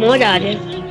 मौज आ More First